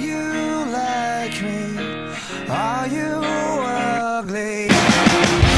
you like me? Are you ugly?